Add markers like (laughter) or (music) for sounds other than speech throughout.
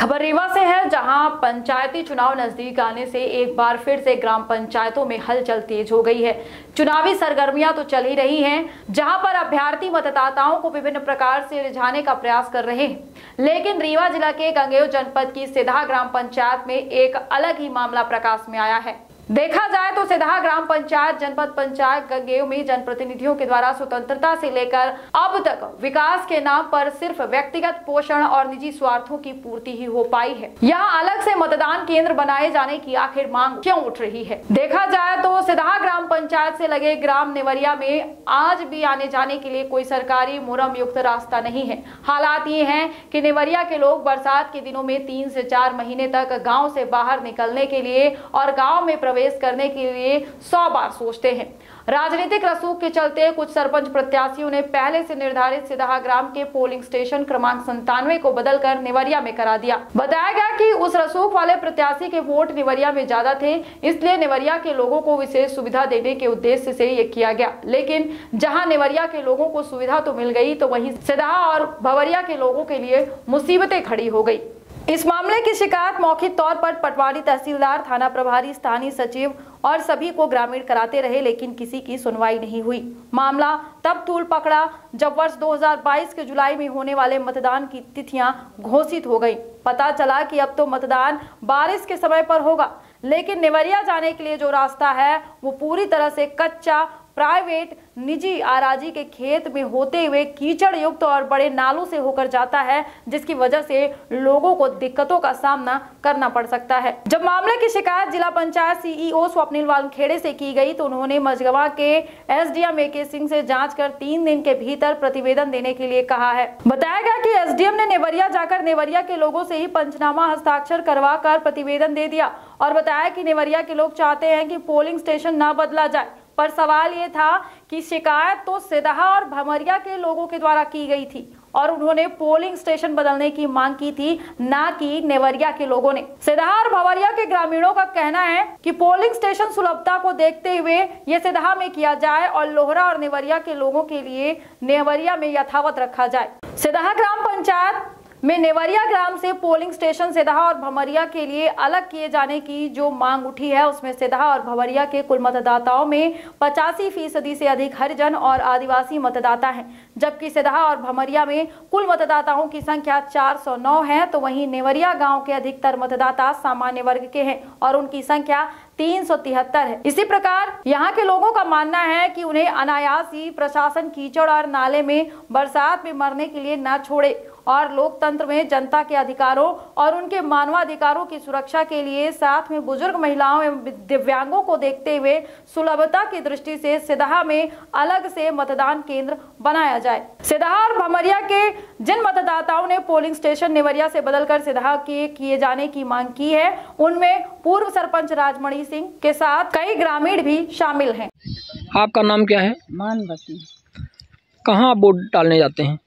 खबर रीवा से है, जहाँ पंचायती चुनाव नज़दीक आने से एक बार फिर से ग्राम पंचायतों में हलचल तेज हो गई है। चुनावी सरगर्मियाँ तो चल ही रही हैं, जहाँ पर अभ्यर्थी मतदाताओं को विभिन्न प्रकार से रिझाने का प्रयास कर रहे हैं। लेकिन रीवा जिला के गंगेव जनपद की सिधा ग्राम पंचायत में एक अलग ही मामला प्रकाश में आया है। देखा जाए तो सिधा ग्राम पंचायत, जनपद पंचायत, गंगेव में जनप्रतिनिधियों के द्वारा स्वतंत्रता से लेकर अब तक विकास के नाम पर सिर्फ़ व्यक्तिगत पोषण और निजी स्वार्थों की पूर्ति ही हो पाई है। यहाँ अलग से मतदान केंद्र बनाए जाने की आखिर मांग क्यों उठ रही है? देखा जाए तो सिधा ग्राम पंचायत से लगे ग्राम नेवरिया में आज भी आने जाने के लिए कोई सरकारी मुरम युक्त रास्ता नहीं है। हालात ये है की नेवरिया के लोग बरसात के दिनों में तीन से चार महीने तक गाँव से बाहर निकलने के लिए और गाँव में प्रवेश प्रवेश करने के लिए सौ बार सोचते हैं। राजनीतिक रसूख के चलते कुछ सरपंच प्रत्याशियों ने पहले से निर्धारित सिदाहा ग्राम के पोलिंग स्टेशन क्रमांक संतानवे को बदलकर निवरिया में करा दिया। बताया गया कि उस रसूख वाले प्रत्याशी के वोट निवरिया में ज़्यादा थे, इसलिए निवरिया के लोगों को विशेष सुविधा देने के उद्देश्य से ये किया गया। लेकिन जहाँ निवरिया के लोगों को सुविधा तो मिल गई तो वही सिदाहा और भवरिया के लोगों के लिए मुसीबतें खड़ी हो गई। इस मामले की शिकायत मौखिक तौर पर पटवारी तहसीलदार, थाना प्रभारी, स्थानीय सचिव और सभी को ग्रामीण कराते रहे, लेकिन किसी की सुनवाई नहीं हुई। मामला तब तूल पकड़ा जब वर्ष 2022 के जुलाई में होने वाले मतदान की तिथियाँ घोषित हो गई। पता चला कि अब तो मतदान बारिश के समय पर होगा, लेकिन नेवरिया जाने के लिए जो रास्ता है, वो पूरी तरह से कच्चा प्राइवेट निजी आराजी के खेत में होते हुए कीचड़ युक्त और बड़े नालों से होकर जाता है, जिसकी वजह से लोगों को दिक्कतों का सामना करना पड़ सकता है। जब मामले की शिकायत जिला पंचायत सीईओ स्वप्निल वालखेड़े से की गई तो उन्होंने मझगवा के एसडीएम ए के सिंह से जाँच कर तीन दिन के भीतर प्रतिवेदन देने के लिए कहा है। बताया गया कि एसडीएम ने नेवरिया जाकर नेवरिया के लोगों से ही पंचनामा हस्ताक्षर करवा कर प्रतिवेदन दे दिया और बताया कि नेवरिया के लोग चाहते हैं कि पोलिंग स्टेशन न बदला जाए। पर सवाल ये था कि शिकायत तो सिदहा और भमरिया के लोगों के द्वारा की गई थी और उन्होंने पोलिंग स्टेशन बदलने की मांग की थी, ना कि नेवरिया के लोगों ने। सिदहा और भवरिया के ग्रामीणों का कहना है कि पोलिंग स्टेशन सुलभता को देखते हुए ये सिदहा में किया जाए और लोहरा और नेवरिया के लोगों के लिए नेवरिया में यथावत रखा जाए। सिदहा ग्राम पंचायत में नेवरिया ग्राम से पोलिंग स्टेशन सिदहा और भमरिया के लिए अलग किए जाने की जो मांग उठी है, उसमें सिदहा और भमरिया के कुल मतदाताओं में पचासी फ़ीसदी से अधिक हरिजन और आदिवासी मतदाता हैं। जबकि सिदहा और भमरिया में कुल मतदाताओं की संख्या 409 है तो वहीं नेवरिया गाँव के अधिकतर मतदाता सामान्य वर्ग के हैं और उनकी संख्या तीन सौ तिहत्तर है। इसी प्रकार यहाँ के लोगों का मानना है कि उन्हें अनायास ही प्रशासन कीचड़ और नाले में बरसात में मरने के लिए न छोड़े। और लोकतंत्र में जनता के अधिकारों और उनके मानवाधिकारों की सुरक्षा के लिए साथ में बुज़ुर्ग महिलाओं एवं दिव्यांगों को देखते हुए सुलभता की दृष्टि से सिदहा में अलग से मतदान केंद्र बनाया जाए। सिदहा और भमरिया के जिन मतदाताओं ने पोलिंग स्टेशन नेवरिया से बदलकर सिदहा के किए जाने की मांग की है उनमें पूर्व सरपंच राजमणि सिंह के साथ कई ग्रामीण भी शामिल हैं। आपका नाम क्या है? मानवती। कहाँ वोट डालने जाते हैं?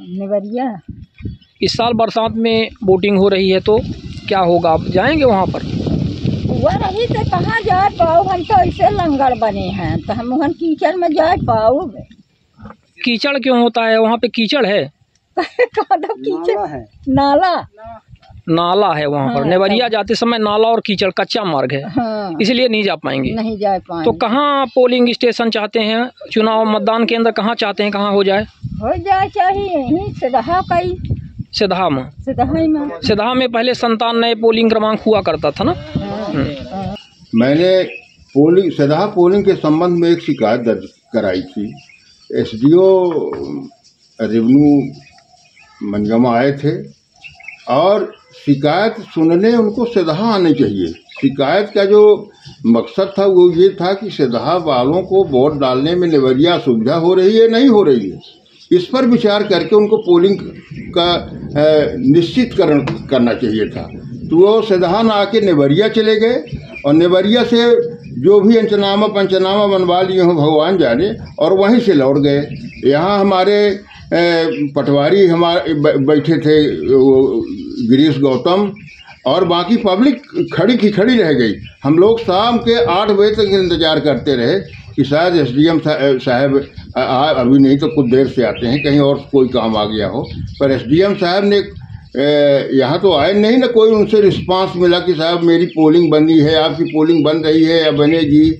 निवरिया। इस साल बरसात में बोटिंग हो रही है तो क्या होगा? आप जाएँगे वहाँ पर? वह रही तो कहाँ जा पाओ हम तो ऐसे लंगर बने हैं तो हम वहाँ कीचड़ में जा पाओ कीचड़ क्यों होता है? वहाँ पे कीचड़ है। (laughs) कीचड़? है। नाला। नाला है वहाँ पर। हाँ, नेवरिया जाते समय नाला और कीचड़ कच्चा मार्ग है। हाँ, इसलिए नहीं जा पाएँगे। नहीं जा पाए तो कहाँ पोलिंग स्टेशन चाहते हैं? चुनाव मतदान केंद्र कहाँ चाहते हैं? कहाँ हो जाए? हो जाए चाहिए कई सिधा में। सिधा में। पहले संतान नए पोलिंग क्रमांक हुआ करता था ना? हाँ, हाँ, मैंने पोलिंग सदा पोलिंग के संबंध में एक शिकायत दर्ज कराई थी। एसडीओ रेवन्यू मंजमा आए थे। और शिकायत सुनने उनको सदहा आने चाहिए। शिकायत का जो मकसद था, वो ये था कि सदहा वालों को वोट डालने में निवरिया सुविधा हो रही है, नहीं हो रही है। इस पर विचार करके उनको पोलिंग का निश्चितकरण करना चाहिए था। तो वो सदहा ना आके नेवरिया चले गए और नेवरिया से जो भी अंचनामा पंचनामा बनवा लिए हों, भगवान जाने और वहीं से लौट गए। यहाँ हमारे पटवारी हमारे बैठे थे वो गिरीश गौतम और बाकी पब्लिक खड़ी की खड़ी रह गई। हम लोग शाम के आठ बजे तक इंतज़ार करते रहे कि शायद एस डी एम साहब अभी नहीं तो कुछ देर से आते हैं कहीं और कोई काम आ गया हो। पर एस डी एम साहब ने यहाँ तो आए नहीं ना कोई उनसे रिस्पांस मिला कि साहब मेरी पोलिंग बनी है आपकी पोलिंग बन रही है या बनेगी?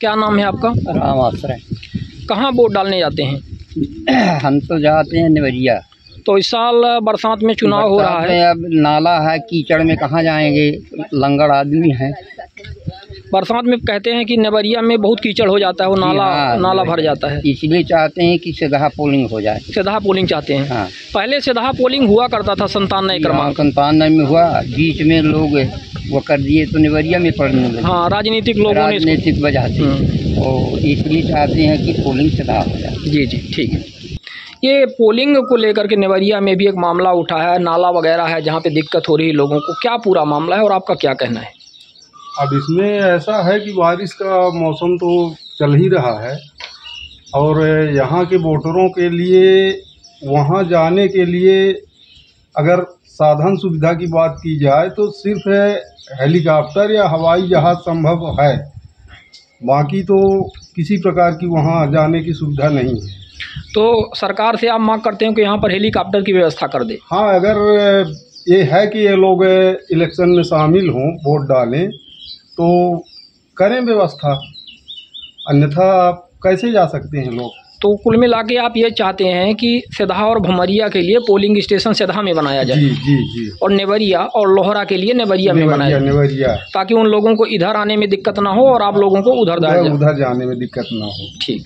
क्या नाम है आपका? राम आश्रय। कहाँ वोट डालने जाते हैं? हम तो जाते हैं नेवरिया। तो इस साल बरसात में चुनाव हो रहा है। अब नाला है कीचड़ में कहाँ जाएँगे? लंगड़ आदमी है। बरसात में कहते हैं कि नेवरिया में बहुत कीचड़ हो जाता है वो नाला हाँ, नाला भर जाता है। इसलिए चाहते हैं कि सीधा पोलिंग हो जाए। सीधा पोलिंग चाहते हैं। हाँ। पहले सीधा पोलिंग हुआ करता था संतानवे क्रमांक। संतानवे में हुआ बीच में लोग वो कर दिए तो नेवरिया में पढ़ने लगे। हाँ राजनीतिक लोगों ने राजनीतिक वजह से। हम्म, और इसलिए चाहते हैं कि पोलिंग सीधा हो जाए। जी जी ठीक है। ये पोलिंग को लेकर के नेवरिया में भी एक मामला उठा है नाला वगैरह है जहाँ पे दिक्कत हो रही है लोगों को। क्या पूरा मामला है और आपका क्या कहना है? अब इसमें ऐसा है कि बारिश का मौसम तो चल ही रहा है। और यहाँ के वोटरों के लिए वहाँ जाने के लिए अगर साधन सुविधा की बात की जाए तो सिर्फ़ है हेलीकॉप्टर या हवाई जहाज़ संभव है। बाकी तो किसी प्रकार की वहाँ जाने की सुविधा नहीं है। तो सरकार से आप मांग करते हो कि यहाँ पर हेलीकॉप्टर की व्यवस्था कर दे। हाँ अगर ये है कि ये लोग इलेक्शन में शामिल हों वोट डालें तो करें व्यवस्था। अन्यथा कैसे जा सकते हैं लोग? तो कुल मिला के आप ये चाहते हैं कि सिधा और भमरिया के लिए पोलिंग स्टेशन सिधा में बनाया जाए। जी जी जी। और नेवरिया और लोहरा के लिए नेवरिया में बनाया नेवरिया जाए। नेवरिया। ताकि उन लोगों को इधर आने में दिक्कत ना हो और आप लोगों को उधर उधर जाने में दिक्कत ना हो। ठीक।